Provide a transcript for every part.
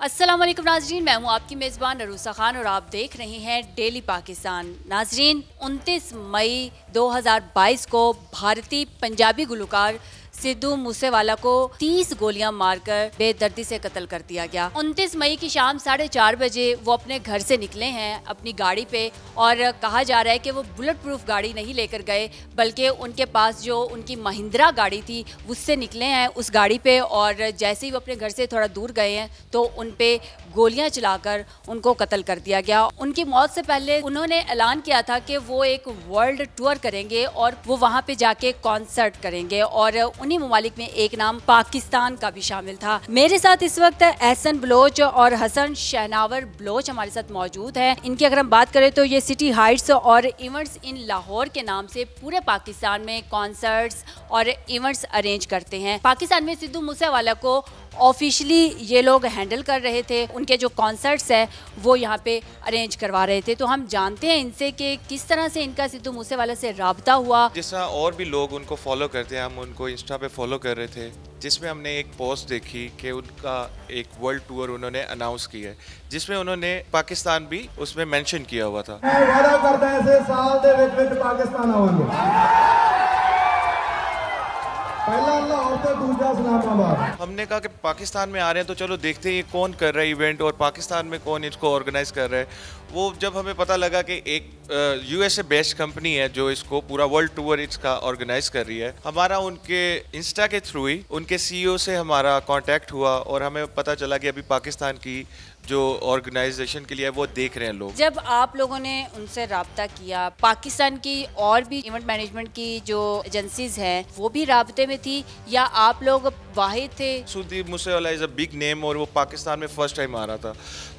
वालेकुम नाजरीन, मैं हूँ आपकी मेज़बान अरूसा खान और आप देख रहे हैं डेली पाकिस्तान। नाजरीन 29 मई 2022 को भारतीय पंजाबी गुलकार सिद्धू मूसेवाला को 30 गोलियाँ मारकर बेदर्दी से कत्ल कर दिया गया। 29 मई की शाम साढ़े चार बजे वो अपने घर से निकले हैं, अपनी गाड़ी पे, और कहा जा रहा है कि वो बुलेट प्रूफ गाड़ी नहीं लेकर गए, बल्कि उनके पास जो उनकी महिंद्रा गाड़ी थी, उससे निकले हैं उस गाड़ी पे, और जैसे ही वो अपने घर से थोड़ा दूर गए हैं तो उन पे गोलियाँ चलाकर उनको कत्ल कर दिया गया। उनकी मौत से पहले उन्होंने ऐलान किया था कि वो एक वर्ल्ड टूर करेंगे, और वो वहाँ पे जाके कॉन्सर्ट करेंगे, और उन्हीं ममालिक में एक नाम पाकिस्तान का भी शामिल था। मेरे साथ इस वक्त एहसन बलोच और हसन शहनावर बलोच हमारे साथ मौजूद है। इनकी अगर हम बात करें तो ये सिटी हाइट्स और इवेंट्स इन लाहौर के नाम से पूरे पाकिस्तान में कॉन्सर्ट्स और इवेंट्स अरेंज करते हैं। पाकिस्तान में सिद्धू मूसेवाला को ऑफिशियली ये लोग हैंडल कर रहे थे। उनके जो कॉन्सर्ट्स है वो यहाँ पे अरेंज करवा रहे थे। तो हम जानते हैं इनसे कि किस तरह से इनका सिद्धू मूसेवाला से रबता हुआ। जिस तरह और भी लोग उनको फॉलो करते हैं हम उनको इंस्टा पे फॉलो कर रहे थे जिसमें हमने एक पोस्ट देखी कि उनका एक वर्ल्ड टूर उन्होंने अनाउंस किया है जिसमें उन्होंने पाकिस्तान भी उसमें मेंशन किया हुआ था। वादा करता है साल दे विच विच पाकिस्तान आवांगे तो हमने कहा कि पाकिस्तान में आ रहे हैं तो चलो देखते हैं ये कौन कर रहा है इवेंट और पाकिस्तान में कौन इसको ऑर्गेनाइज कर रहा है। वो जब हमें पता लगा कि एक यूएसए बेस्ड कंपनी है जो इसको पूरा वर्ल्ड टूर इसका ऑर्गेनाइज कर रही है हमारा उनके इंस्टा के थ्रू ही उनके सीईओ से हमारा कांटेक्ट हुआ और हमें पता चला कि अभी पाकिस्तान की जो ऑर्गेनाइजेशन के लिए वो देख रहे हैं लोग। जब आप लोगों ने उनसे रबता किया पाकिस्तान की और भी इवेंट मैनेजमेंट की जो एजेंसीज हैं वो भी रबते में थी या आप लोग वाहिद थे? Sudeep Moosewala is a big name और वो पाकिस्तान में फ़र्स्ट टाइम आ रहा था।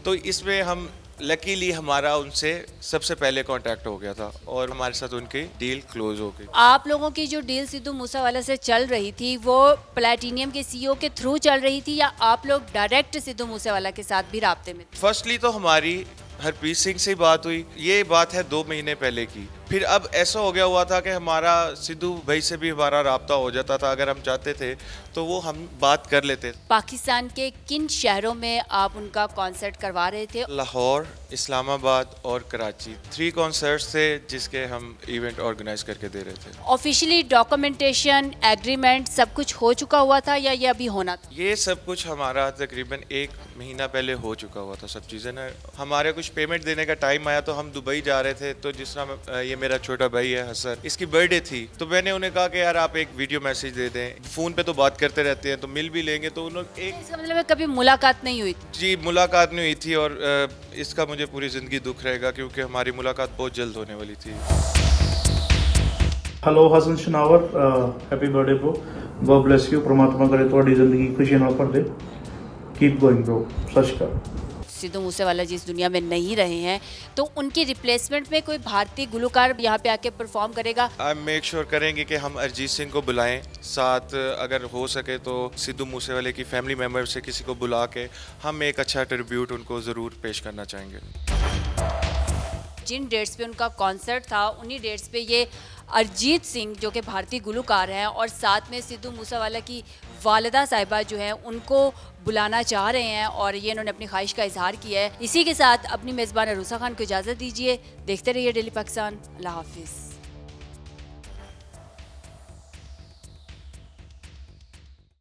तो इसमें हम लकीली हमारा उनसे सबसे पहले कांटेक्ट हो गया था और हमारे साथ उनकी डील क्लोज हो गई। आप लोगों की जो डील सिद्धू मूसावाला से चल रही थी वो प्लेटिनियम के सीईओ के थ्रू चल रही थी या आप लोग डायरेक्ट सिद्धू मूसेवाला के साथ भी रबते में फर्स्टली तो हमारी हरप्रीत सिंह से बात हुई। ये बात है दो महीने पहले की। फिर अब ऐसा हो गया हुआ था कि हमारा सिद्धू भाई से भी हमारा रबता हो जाता था। अगर हम चाहते थे तो वो हम बात कर लेते। पाकिस्तान के किन शहरों में आप उनका कॉन्सर्ट करवा रहे थे? लाहौर इस्लामाबाद और कराची। थ्री कॉन्सर्ट्स थे जिसके हम इवेंट ऑर्गेनाइज करके दे रहे थे। ऑफिशियली डॉक्यूमेंटेशन एग्रीमेंट सब कुछ हो चुका हुआ था या ये अभी होना था? ये सब कुछ हमारा तकरीबन एक महीना पहले हो चुका हुआ था। सब चीज़ें ना हमारे कुछ पेमेंट देने का टाइम आया तो हम दुबई जा रहे थे तो जिस तरह ये मेरा छोटा भाई है हसन इसकी बर्थडे थी तो मैंने उन्हें कहा कि यार आप एक वीडियो मैसेज दे दें फ़ोन पे तो बात करते रहते हैं तो मिल भी लेंगे तो उन्होंने एक इसका मतलब कभी मुलाकात नहीं हुई जी मुलाकात नहीं हुई थी और इसका मुझे पूरी ज़िंदगी दुख रहेगा क्योंकि हमारी मुलाकात बहुत जल्द होने वाली थी hello Hasan Shanawar happy birthday bro God bless you परमात्मा करे ਤੁਹਾਡੀ ਜ਼ਿੰਦਗੀ ਖੁਸ਼ੀਆਂ ਨਾਲ ਭਰ ਦੇ ਕੀਪ ਗੋਇੰਗ ब्रो सत श्री सिद्धू मूसेवाला जी इस दुनिया में नहीं रहे हैं तो उनकी रिप्लेसमेंट में कोई भारतीय गुलकार यहाँ पे आके परफॉर्म करेगा? आई मेक श्योर करेंगे कि हम अरिजीत सिंह को बुलाएँ। साथ अगर हो सके तो सिद्धू मूसेवाले की फैमिली मेंबर से किसी को बुला के हम एक अच्छा ट्रिब्यूट उनको ज़रूर पेश करना चाहेंगे। जिन डेट्स पे उनका कॉन्सर्ट था उन्हीं डेट्स पे ये अरिजीत सिंह, जो कि भारतीय गुलकार हैं, और साथ में सिद्धू मूसावाला की वालदा साहिबा जो हैं, उनको बुलाना चाह रहे हैं, और ये इन्होंने अपनी ख्वाहिश का इजहार किया है। इसी के साथ अपनी मेज़बान रूसा खान को इजाज़त दीजिए। देखते रहिए डेली पाकिस्तान। अल्लाह हाफिज़।